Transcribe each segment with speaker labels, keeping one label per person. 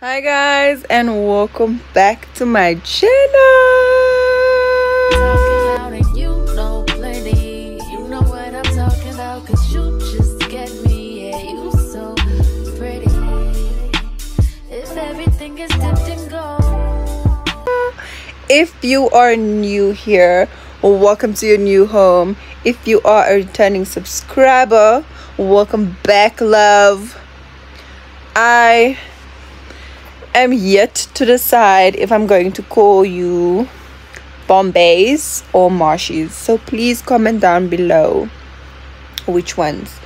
Speaker 1: Hi guys and welcome back to my channel.
Speaker 2: Talking loud and you know plenty. You know what I'm talking about, cause you just get me. Yeah, you so pretty. If everything is dipped in gold.
Speaker 1: If you are new here, welcome to your new home. If you are a returning subscriber, welcome back, love. I am yet to decide if I'm going to call you Bombays or Marshies. So please comment down below which ones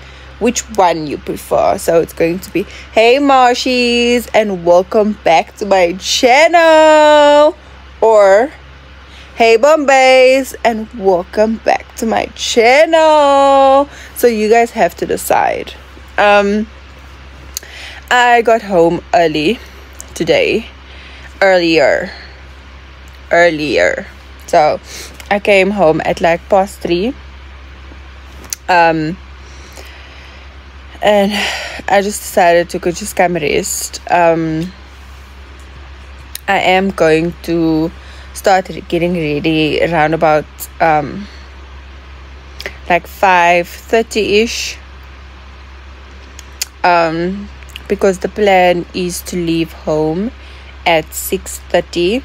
Speaker 1: which one you prefer. So it's going to be Hey Marshies and welcome back to my channel or Hey Bombays and welcome back to my channel. So you guys have to decide. Um I got home early today. Earlier. Earlier. So I came home at like past three. Um and I just decided to go just come rest. Um I am going to start getting ready around about um like 5:30 ish um because the plan is to leave home at 6:30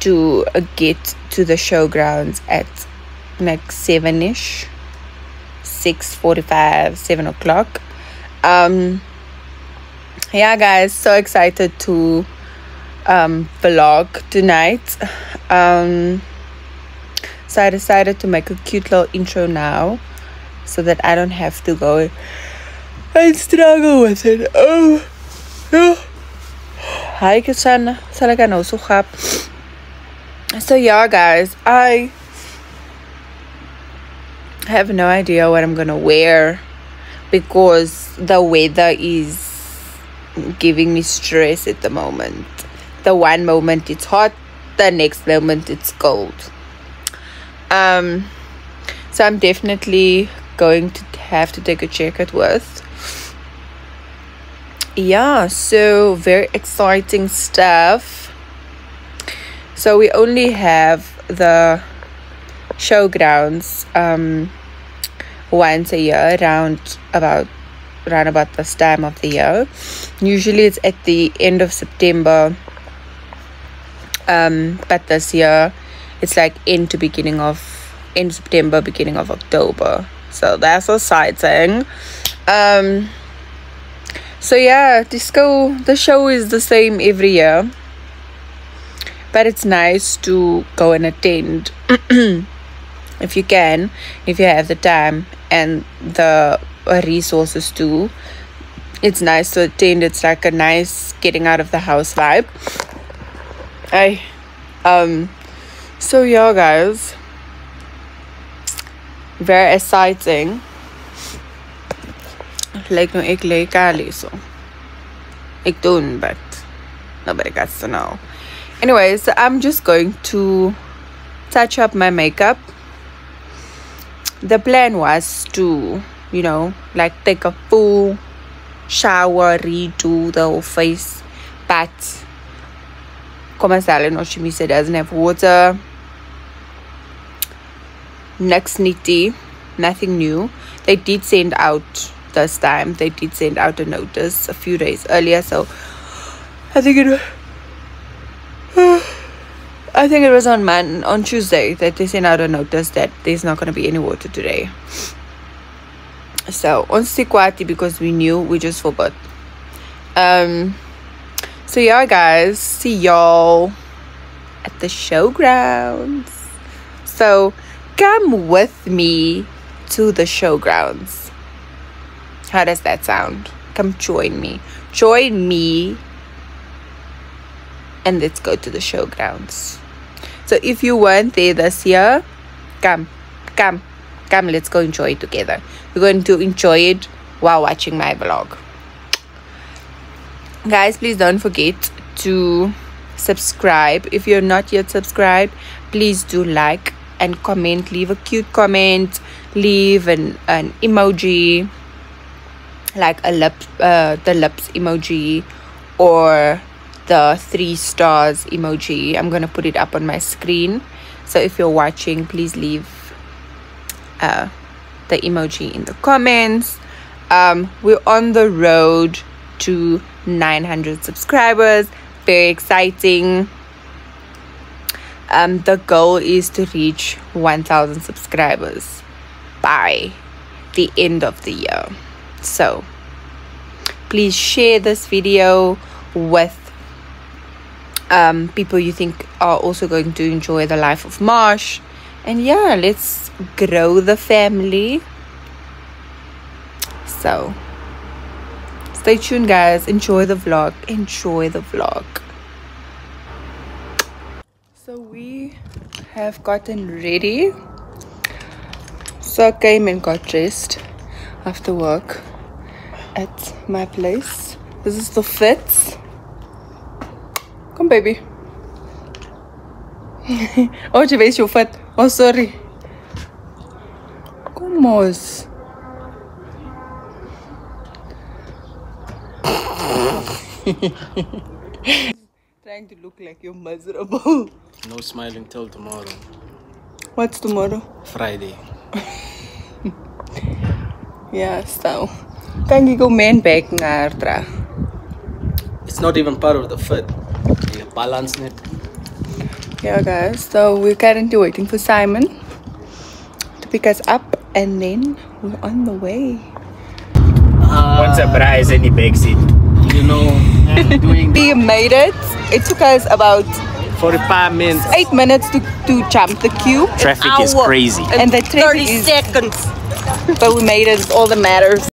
Speaker 1: to uh, get to the showgrounds at like 7ish 6:45 7 o'clock. Um yeah guys so excited to um vlog tonight. Um so i decided to make a cute little intro now so that i don't have to go and struggle with it. Oh hi kasana salaga no so hap so yeah guys i have no idea what i'm gonna wear because the weather is giving me stress at the moment. The one moment it's hot the next moment it's cold. Um so i'm definitely going to have to take a jacket with yeah so very exciting stuff. So we only have the showgrounds um once a year around about around about this time of the year. Usually it's at the end of september um but this year it's like into beginning of in september beginning of october. So that's a side thing um so yeah disco the show is the same every year but it's nice to go and attend if you can if you have the time and the resources too it's nice to attend. It's like a nice getting out of the house vibe. I um so yeah guys. Very exciting like no ek lay kali so ek doen but nobody gets to know anyways i'm just going to touch up my makeup the plan was to you know like take a full shower redo the whole face but Commercial Noshimisa doesn't have water. Next nitty, nothing new. They did send out this time. They did send out a notice a few days earlier, so I think it. I think it was on man on Tuesday that they sent out a notice that there's not going to be any water today. So on Sikwati because we knew we just forgot. Um so yeah guys see y'all at the showgrounds so come with me to the showgrounds how does that sound? Come join me. Join me and let's go to the showgrounds. So if you weren't there this year come come come let's go enjoy it together. We're going to enjoy it while watching my vlog. Guys please don't forget to subscribe. If you're not yet subscribed please do like and comment. Leave a cute comment. Leave an, an emoji like a lip uh the lips emoji or the three stars emoji. I'm gonna put it up on my screen. So if you're watching please leave uh the emoji in the comments. Um we're on the road to 900 subscribers. Very exciting. Um the goal is to reach 1000 subscribers by the end of the year so please share this video with um, people you think are also going to enjoy the life of Marsh. And yeah, let's grow the family. So, stay tuned, guys. Enjoy the vlog. Enjoy the vlog. So, we have gotten ready. So, I came and got dressed after work at my place. This is the fit. Come, baby. oh, jy wys jou fit. Oh, sorry. Kom mos. Trying to look like you're miserable.
Speaker 3: No smiling till tomorrow,
Speaker 1: What's tomorrow?
Speaker 3: Friday.
Speaker 1: Yeah, so. Kan jy go man back nga tra?
Speaker 3: It's not even part of the fit. You balance it.
Speaker 1: Yeah, guys. So we're currently waiting for Simon to pick us up, and then we're on the way. Ah.
Speaker 4: Once a bra is in the back seat.
Speaker 3: You know, doing
Speaker 1: We made it. It took us about
Speaker 4: 45 minutes.
Speaker 1: eight minutes to, to jump the queue,
Speaker 4: Traffic is crazy.
Speaker 1: and the traffic is
Speaker 5: seconds.
Speaker 1: but we made it. It's all that matters.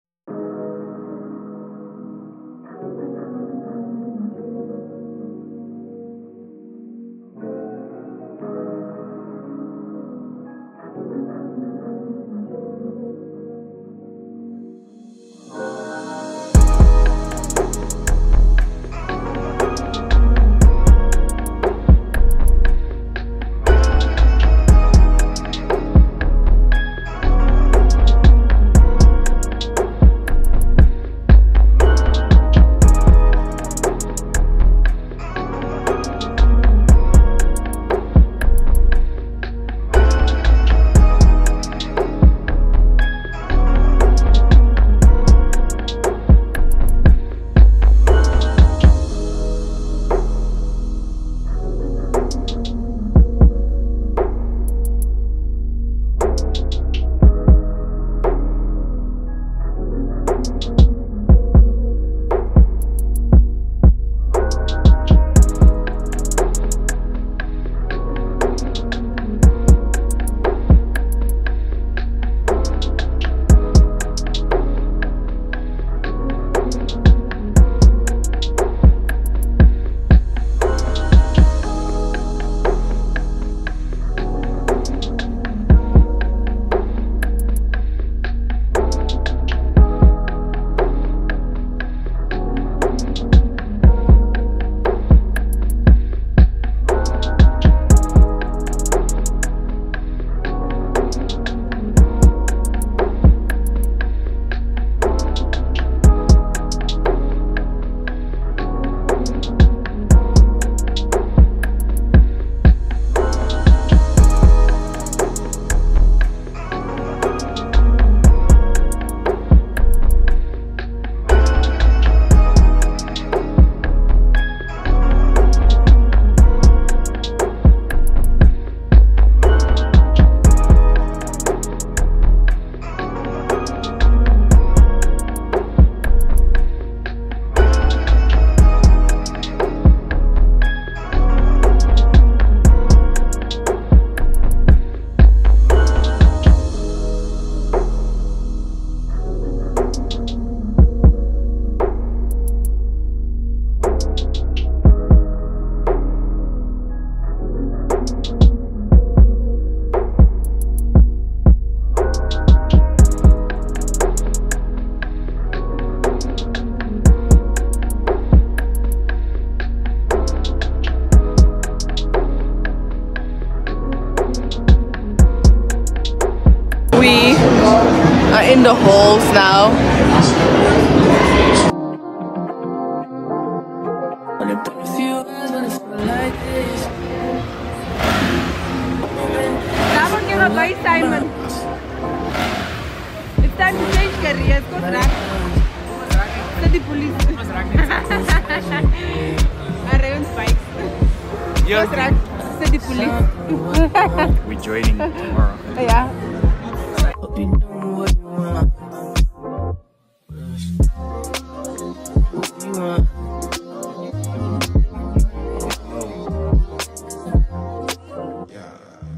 Speaker 6: Track. Zet die politie.
Speaker 4: We're joining tomorrow.
Speaker 6: Yeah.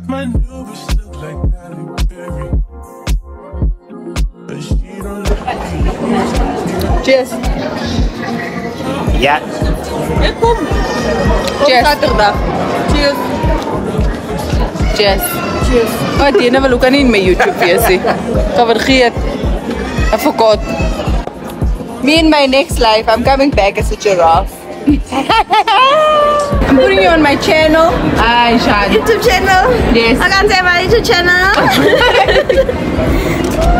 Speaker 5: My new look like Halle Berry. But she don't
Speaker 6: Cheers.
Speaker 4: Ja.
Speaker 6: Cheers. Zaterdag. Cheers. Cheers. Cheers. Oh, die ene wil ook nie in my YouTube nie. Kan vergeet. I forgot. Me in my next life, I'm coming back as a giraffe. I'm putting you on my channel. Hi, Shan.
Speaker 7: YouTube channel.
Speaker 6: Yes.
Speaker 7: I can't say my YouTube channel.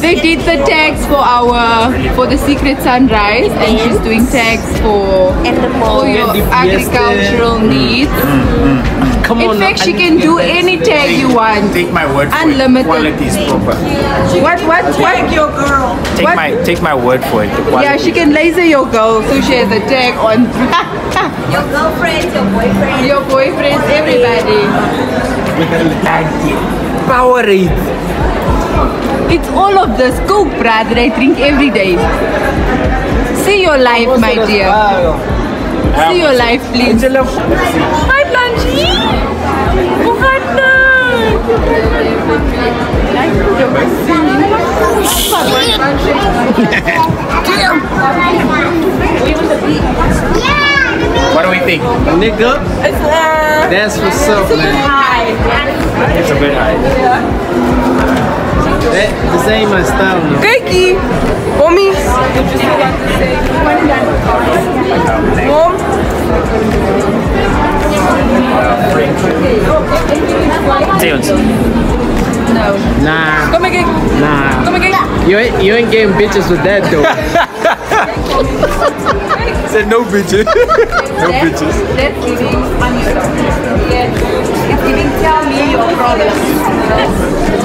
Speaker 6: They did the tags for our for the secret sunrise, and she's doing tags for all your agricultural mm, mm, needs. Mm.
Speaker 3: Come
Speaker 6: In
Speaker 3: on.
Speaker 6: fact, she can do any tag you want.
Speaker 4: Take my word for
Speaker 6: Unlimited.
Speaker 4: it. Quality is proper.
Speaker 6: What what what? your girl.
Speaker 4: Take
Speaker 6: What?
Speaker 4: my take my word for it. The.
Speaker 6: Yeah, she can laser your girl, so she has a tag on
Speaker 7: Your girlfriend, your boyfriend.
Speaker 6: your boyfriends, everybody.
Speaker 3: Powerade.
Speaker 6: It's all of this coke, bruh, that I drink every day. See your life, my dear. See your life, please. Hi, Blanchie. Hoe gaat
Speaker 4: What do we think?
Speaker 3: Nigga, uh, that's what's up, man.
Speaker 4: It's a bit high.
Speaker 3: That, this ain't my style, no.
Speaker 6: Kijkie. Mommy. Mom.
Speaker 4: Tunes.
Speaker 6: No.
Speaker 3: Nah,
Speaker 6: Kom again.
Speaker 3: nah.
Speaker 6: Kom again.
Speaker 3: You ain't, you ain't getting bitches with that, though. Said no bitches. no bitches.
Speaker 6: That's giving Yes. It's giving tell me your problems.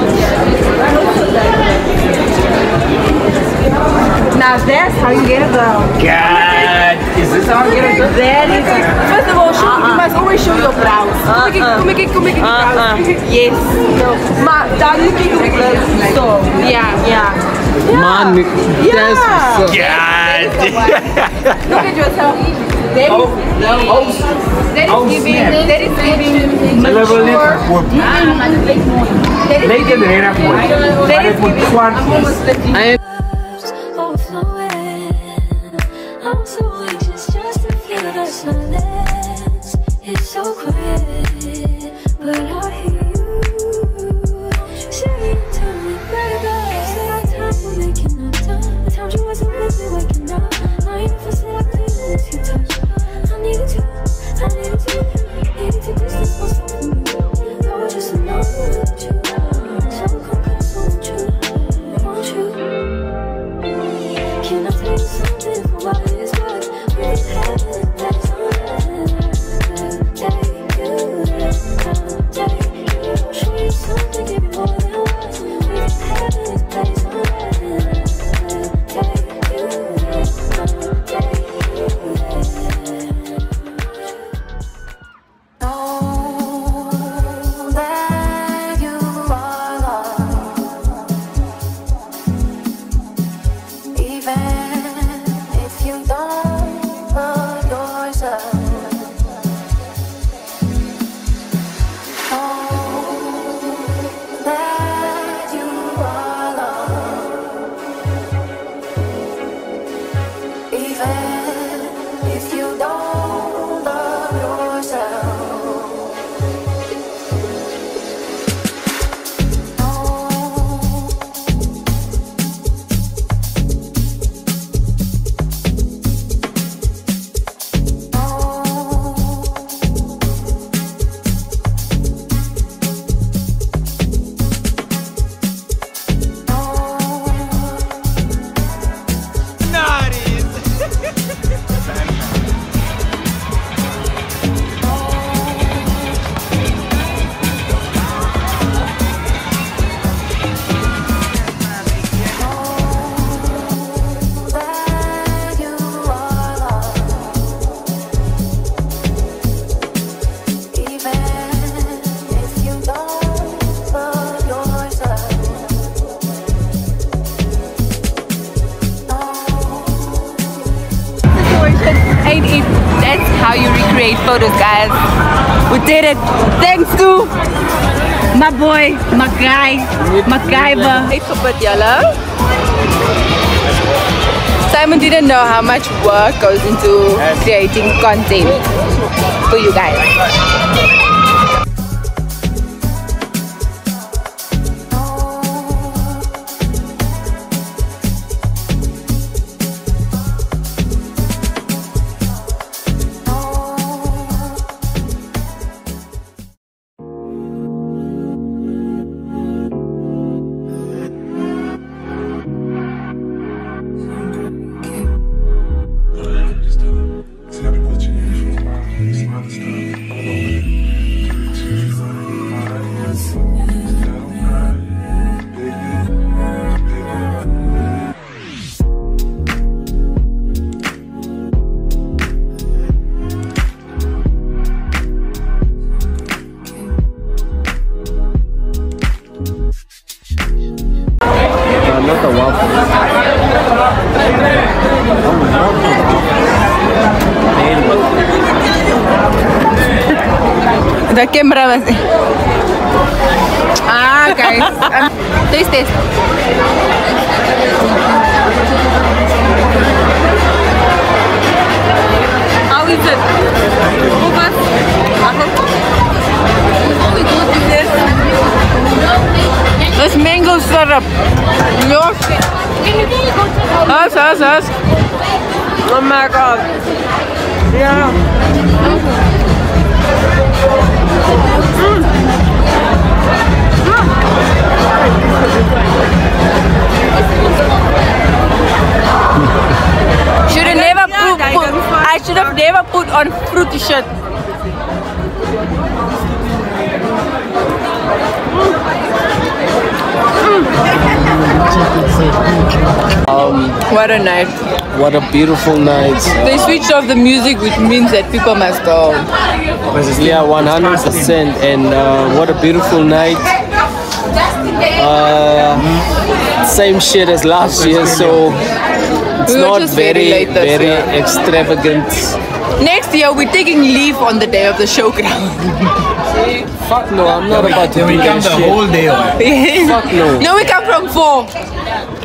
Speaker 6: Now that's how you get a girl.
Speaker 4: God, is this how I get it?
Speaker 6: That is First of all, show, you uh-uh. must always show your brows. Kom ik, kom ik, kom ik, brows. Yes. Maar dan moet je doen. Zo. Ja, ja.
Speaker 3: Man, that's what's up.
Speaker 4: God.
Speaker 6: Look at yourself. That is, that is giving, ah, that is giving mature. That is
Speaker 4: Make it
Speaker 6: giving,
Speaker 4: era pues.
Speaker 6: that is giving, I'm almost 50.
Speaker 3: I ain't
Speaker 8: overflowing. I'm so anxious just to feel the silence. It's so quiet, but I hear you saying to me, baby, say our time will make enough time. The times you wasn't with me waking
Speaker 6: it. Thanks to my boy, my guy, MacGyver. It's a bit. Simon didn't know how much work goes into creating content for you guys. This. How is it? Ubas? It's mango syrup. Yes. Us, us, us. Oh my god. Yeah. Should have never put, put I should have never put on fruity shirt.
Speaker 3: Um,
Speaker 6: What a night.
Speaker 3: what a beautiful night.
Speaker 6: They switched off the music which means that people must go.
Speaker 3: Yeah, 100%. And uh, what a beautiful night. Uh, same shit as last year, so it's
Speaker 6: We
Speaker 3: not
Speaker 6: very
Speaker 3: very,
Speaker 6: late this
Speaker 3: very
Speaker 6: year.
Speaker 3: extravagant.
Speaker 6: Next year we're taking leave on the day of the showground.
Speaker 3: Fuck no, I'm not about to
Speaker 4: Then
Speaker 3: do
Speaker 4: we come
Speaker 3: that
Speaker 4: the
Speaker 3: shit.
Speaker 4: whole day on.
Speaker 3: Fuck no.
Speaker 6: no, we come from four.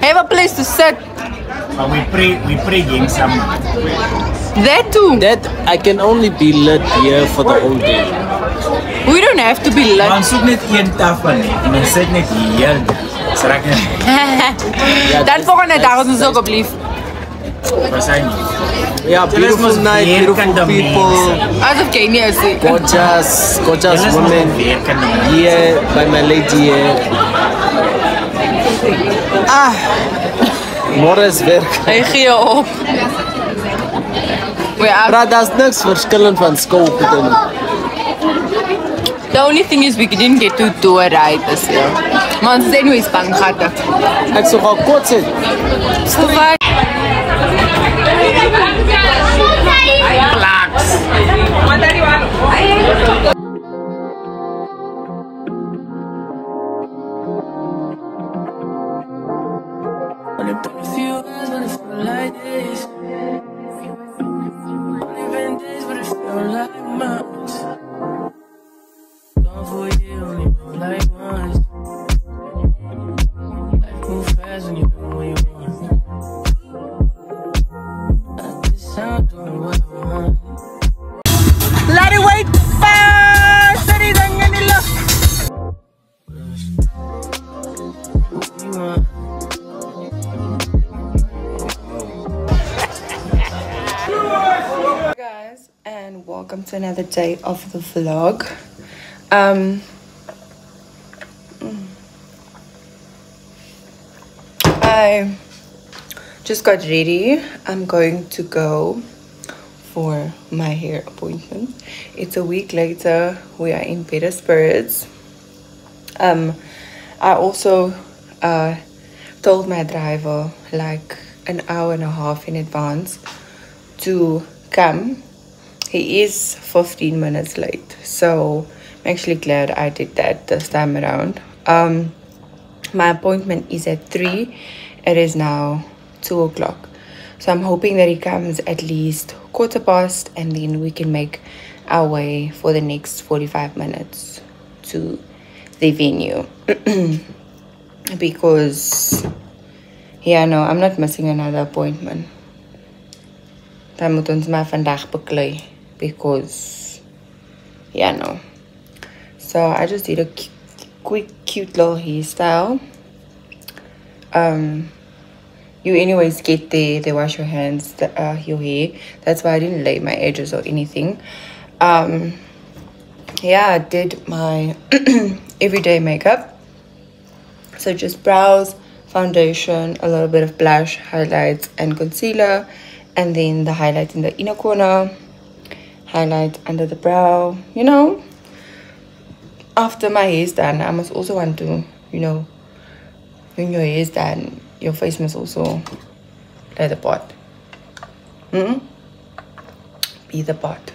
Speaker 6: Have a place to sit.
Speaker 4: But we pray we pray game some
Speaker 6: That too.
Speaker 3: That I can only be lit here for the whole day.
Speaker 6: We don't have to be
Speaker 4: Maar
Speaker 6: late.
Speaker 4: ons soek net een tafel net en ons sit net hier. Srak net
Speaker 6: Dan volgende dag is ons ook op lief.
Speaker 4: waarskynlik.
Speaker 3: Yeah, beautiful night, beautiful people,
Speaker 4: mense.
Speaker 6: Asof Kenia is siek.
Speaker 3: gorgeous, gorgeous
Speaker 4: Julle is
Speaker 3: women here by my lady here.
Speaker 6: Ah,
Speaker 3: Morris werk.
Speaker 6: hy gee op. We are,
Speaker 3: Bra, daar's niks verskillend van skoolgoed en
Speaker 6: the only thing is we didn't get to do a ride this year. Maar ons is anyways bang gehad.
Speaker 3: ek sou gou kort sit.
Speaker 6: So wat? And welcome to another day of the vlog um mm. i just got ready i'm going to go for my hair appointment it's a week later we are in better spirits um i also uh told my driver like an hour and a half in advance to come. He is 15 minutes late, so I'm actually glad I did that this time around. Um, my appointment is at 3, it is now 2 o'clock.
Speaker 1: So I'm hoping that he comes at least quarter past and then we can make our way for the next 45 minutes to the venue. because, yeah, no, I'm not missing another appointment. Dan moet ons maar vandag beklei because, yeah, no. So I just did a cu- quick, cute little hairstyle. Um, you anyways get there, they wash your hands, the, uh, your hair. That's why I didn't lay my edges or anything. Um, yeah, I did my everyday makeup. So just brows, foundation, a little bit of blush, highlights, and concealer, and then the highlight in the inner corner, highlight under the brow. You know, after my hair is done, I must also want to, you know, when your hair is done, your face must also play the part. Hmm? Be the part.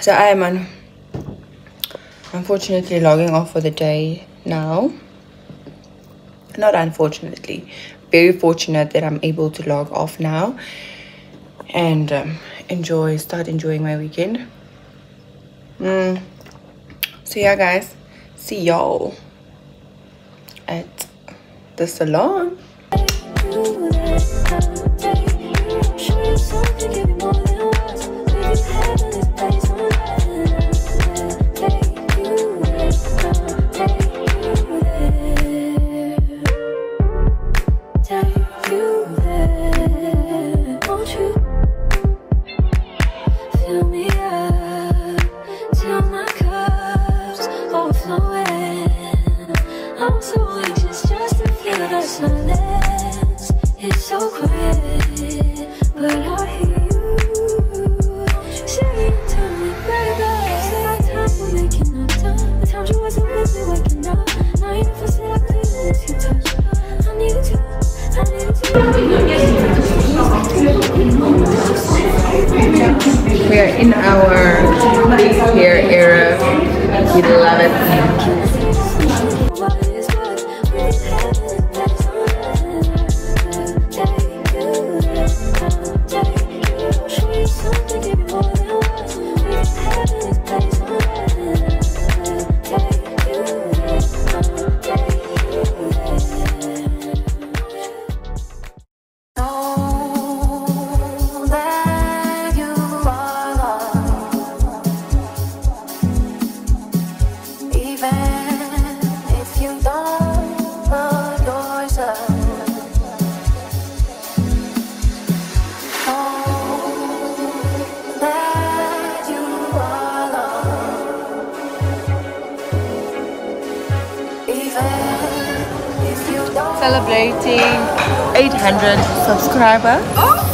Speaker 1: So I am un- unfortunately logging off for the day now. Not unfortunately, very fortunate that I'm able to log off now and um, enjoy, start enjoying my weekend. Mm. So yeah, guys, see y'all at the salon. We are in our big hair era. We love it. Celebrating 800 subscribers.
Speaker 2: that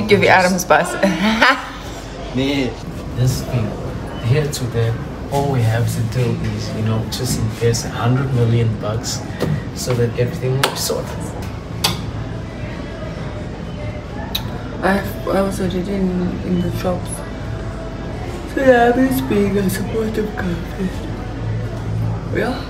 Speaker 2: know.
Speaker 1: Okay, give your arms pass.
Speaker 3: Man, this thing, here to there, all we have to do is, you know, just invest a hundred million bucks so that everything will be sorted.
Speaker 1: I I also did in in the shops. So that is being a supportive company. Yeah.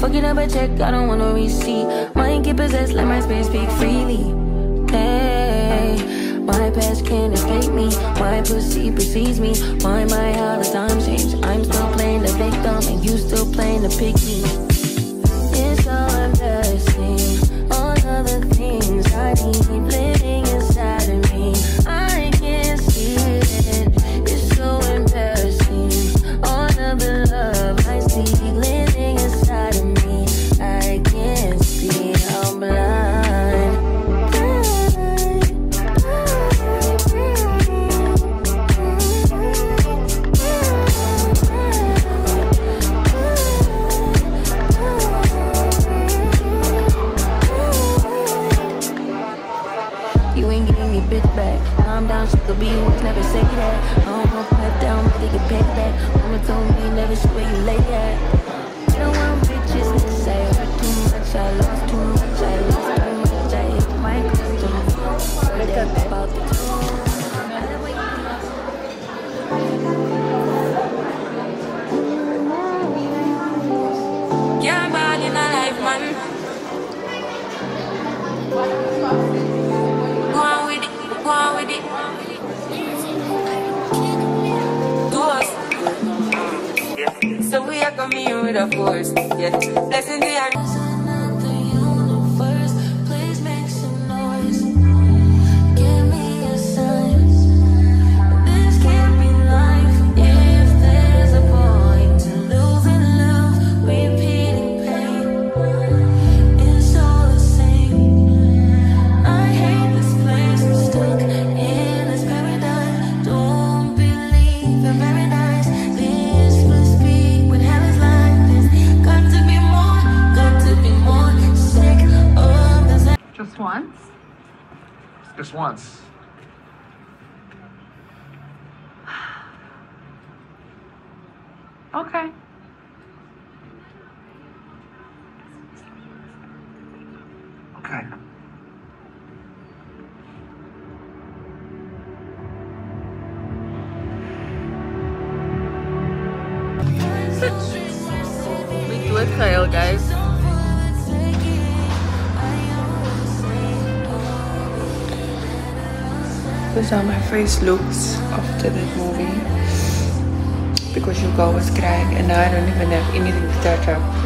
Speaker 3: Fuck it
Speaker 2: up a check, I don't want no receipt Money get possessed, let my spirit speak freely. Hey, my past can't escape me. My pussy precedes me. Why my how the times change I'm still playing the victim And you still playing the picky. It's so embarrassing All other things I need. Living on me, never swear you lay at.
Speaker 9: on me with a force. Yeah, blessing the
Speaker 10: once.
Speaker 1: how my face looks after that movie. Because Hugo was crying and I don't even have anything to touch up.